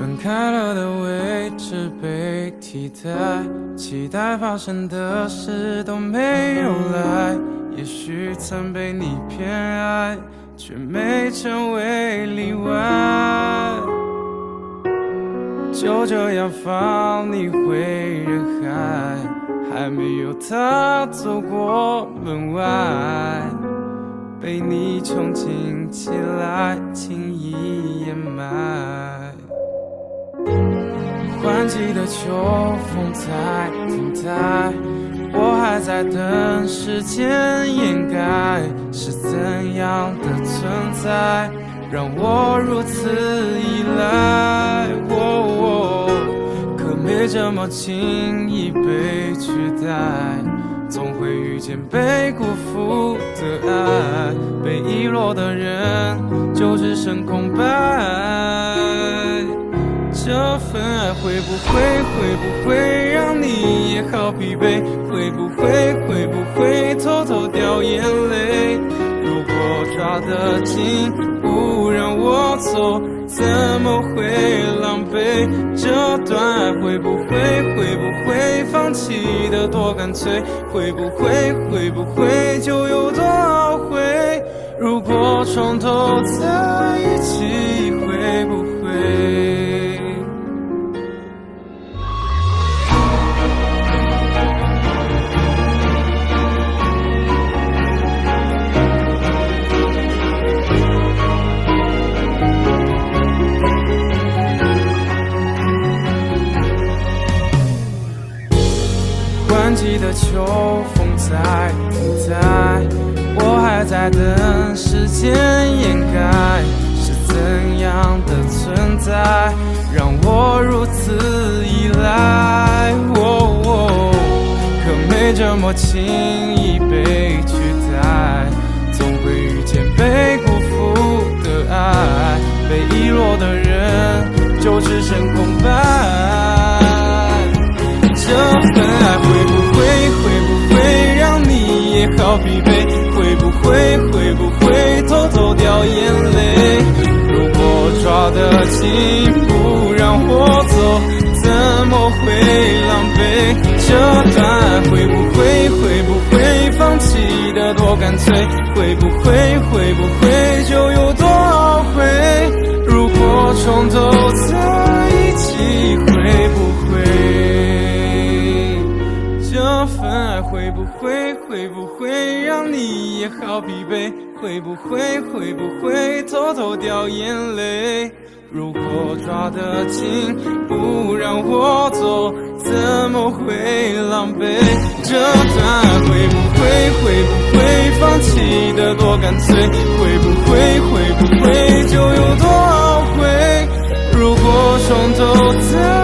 分开了的位置被替代，期待发生的事都没有来。也许曾被你偏爱，却没成为例外。就这样放你回人海，还没有他走过门外，被你憧憬记得秋风在等待，我还在等时间掩盖，是怎样的存在让我如此依赖？可没这么轻易被取代，总会遇见被辜负的爱，被遗落的人就只剩空白。这份爱会不会会不会让你也好疲惫？会不会会不会偷偷掉眼泪？如果抓得紧不让我走，怎么会狼狈？这段爱会不会会不会放弃的多干脆？会不会会不会就有多懊悔？如果从头在一起，会不换季的秋风在停在，我还在等时间掩盖，是怎样的存在让我如此依赖？可没这么轻易被取代，总会遇见被辜负的爱，被遗落的人就只剩空心不让我走，怎么会狼狈？这段爱会不会会不会放弃的多干脆？会不会会会不会会不会让你也好疲惫？会不会会不会偷偷掉眼泪？如果抓得紧不让我走，怎么会狼狈？这段爱会不会会不会放弃的多干脆？会不会会不会就有多懊悔？如果从头再